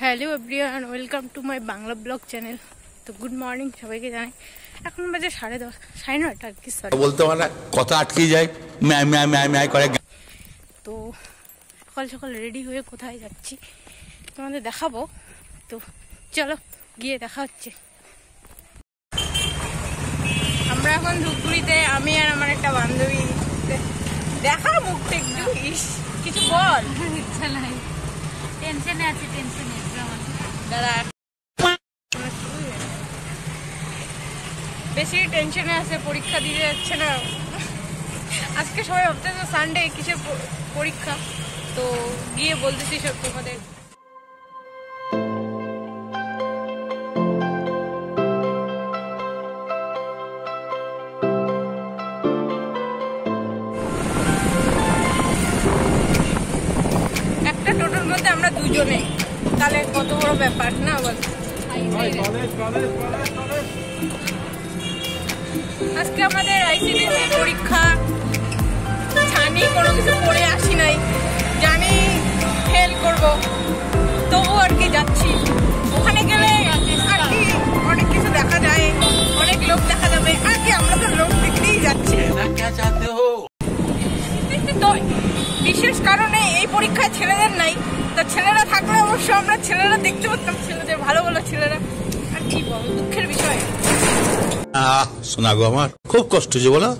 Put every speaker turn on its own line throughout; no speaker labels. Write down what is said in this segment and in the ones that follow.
Hello everyone welcome to my Bangla blog channel. তো good morning সবাইকে জানাই। এখন বাজে সাড়ে দশ সাড়ে নয়টা আর কি সরি
বলতে পারে কথা আটকে যায়। ম্যায় ম্যায় ম্যায় ম্যায় করে
তো সকাল সকাল রেডি হয়ে কোথায় যাচ্ছি তোমাদের দেখাবো। তো চলো গিয়ে দেখা হচ্ছে। আমরা এখন ধূপগুড়িতে আমি আর আমার একটা বান্ধবী। দেখা মুখটা একটু ইস কিছু বল।
ইচ্ছা নাই। টেনশনে আছে টেনশনে
দাদা বেশি টেনশনে আছে পরীক্ষা দিতে যাচ্ছে না আজকে সবাই ভাবতেছে সানডে কিসের পরীক্ষা তো গিয়ে বলতেছি সব তোমাদের। মধ্যে আমরা দুজনে তাহলে কত বড় ব্যাপার না বল? আজকে আমাদের আইসিডিসি পরীক্ষা। জানি কোনো কিছু পড়ে আসি নাই। জানি ফেল করব। তবু আর কি যাচ্ছি। ওখানে গেলে আর কি অনেক কিছু দেখা যায়। অনেক লোক দেখা যাবে। আর কি, আমরা তো লোক দেখতেই যাচ্ছি। তো বিশেষ কারণে এই পরীক্ষায় ছেলেদের নাই। তো ছেলেরা থাকলে অবশ্য আমরা ছেলেরা দেখতে পারতাম, ছেলেদের ভালো ভালো ছেলেরা। আর কি বল, দুঃখের বিষয়।
আহ শোনা গো আমার, খুব কষ্ট
যে বলো।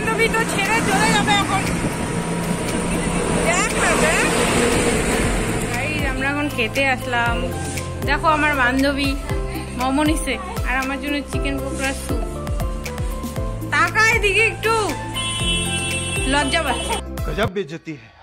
বান্ধবী তো ছেড়ে চলে যাবে এখন। দেখ আমরা এখন খেতে আসলাম। দেখো আমার বান্ধবী, মোমো নিছে, আর আমার জন্য চিকেন পকোড়া স্যুপ তাকায় দিকে একটু। লজ্জা পাচ্ছে।
গজব বেজতি। হ্যাঁ